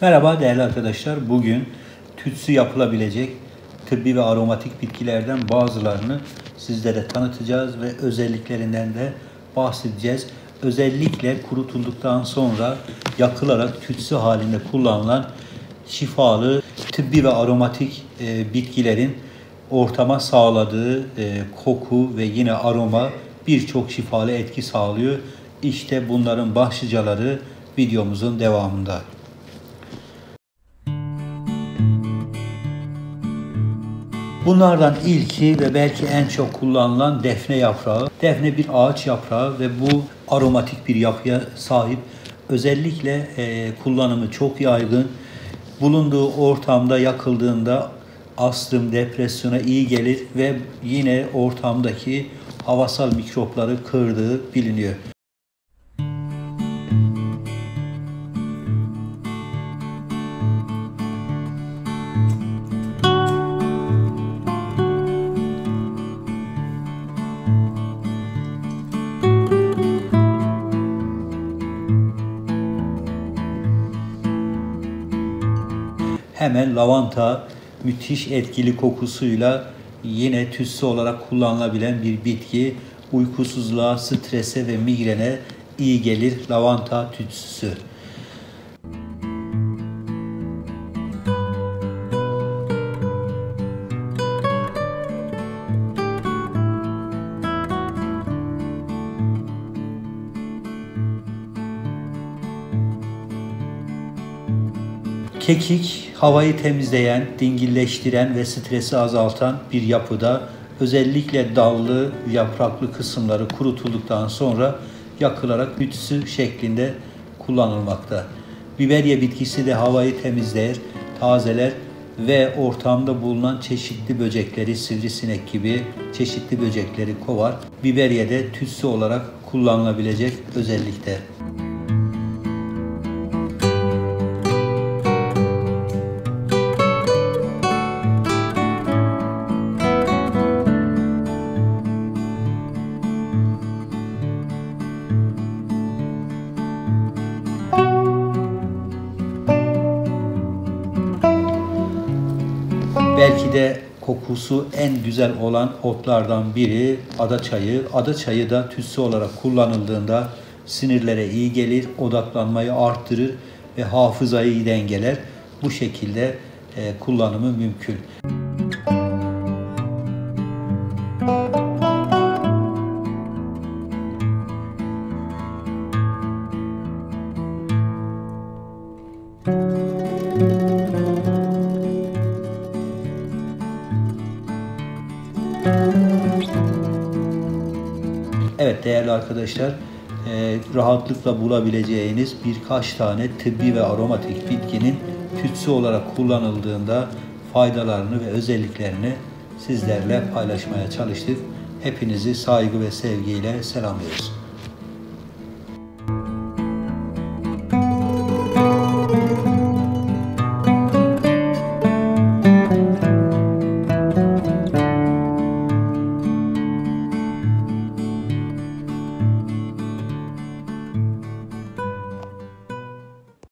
Merhaba değerli arkadaşlar. Bugün tütsü yapılabilecek tıbbi ve aromatik bitkilerden bazılarını sizlere tanıtacağız ve özelliklerinden de bahsedeceğiz. Özellikle kurutulduktan sonra yakılarak tütsü halinde kullanılan şifalı tıbbi ve aromatik e, bitkilerin ortama sağladığı e, koku ve yine aroma birçok şifalı etki sağlıyor. İşte bunların başlıcaları videomuzun devamında. Bunlardan ilki ve belki en çok kullanılan defne yaprağı. Defne bir ağaç yaprağı ve bu aromatik bir yapıya sahip. Özellikle e, kullanımı çok yaygın. Bulunduğu ortamda yakıldığında astım, depresyona iyi gelir ve yine ortamdaki havasal mikropları kırdığı biliniyor. Hemen lavanta müthiş etkili kokusuyla yine tütsü olarak kullanılabilen bir bitki. Uykusuzluğa, strese ve migrene iyi gelir lavanta tütsüsü. Kekik havayı temizleyen, dingilleştiren ve stresi azaltan bir yapıda özellikle dallı, yapraklı kısımları kurutulduktan sonra yakılarak bütüsü şeklinde kullanılmakta. Biberiye bitkisi de havayı temizler, tazeler ve ortamda bulunan çeşitli böcekleri, sivrisinek gibi çeşitli böcekleri kovar. Biberiye de tütsü olarak kullanılabilecek özellikte. Belki de kokusu en güzel olan otlardan biri ada çayı. Ada çayı da tütsü olarak kullanıldığında sinirlere iyi gelir, odaklanmayı arttırır ve hafızayı dengeler. Bu şekilde e, kullanımı mümkün. Evet değerli arkadaşlar, e, rahatlıkla bulabileceğiniz birkaç tane tıbbi ve aromatik bitkinin tütsü olarak kullanıldığında faydalarını ve özelliklerini sizlerle paylaşmaya çalıştık. Hepinizi saygı ve sevgiyle selamlıyoruz.